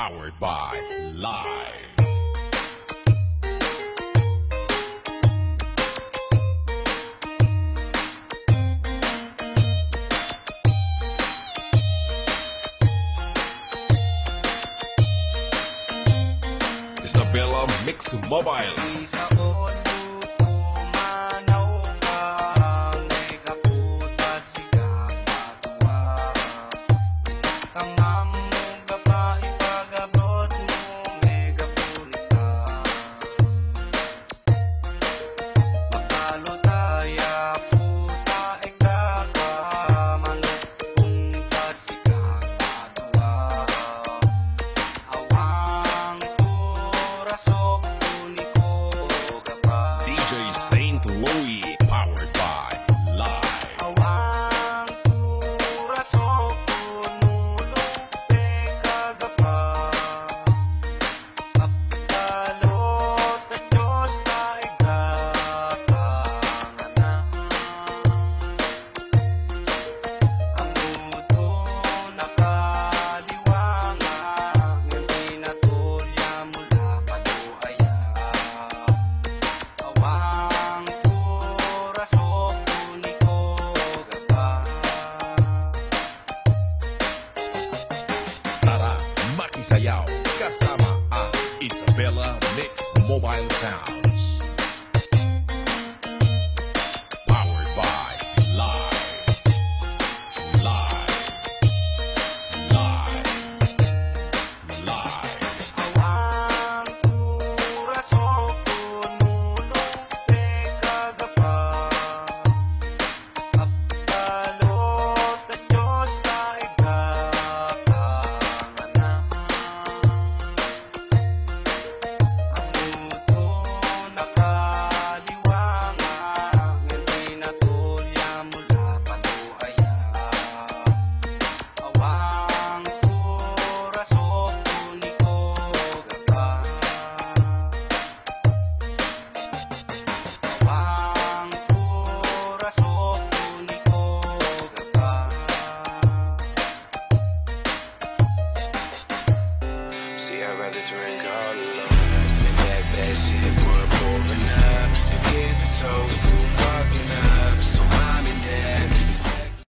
powered by Live. Isabela Mix Mobile. Callao. Kasama A. Ah, Isabela Mix Mobile Town. See, I'd rather drink all alone and pass that shit, pour it over now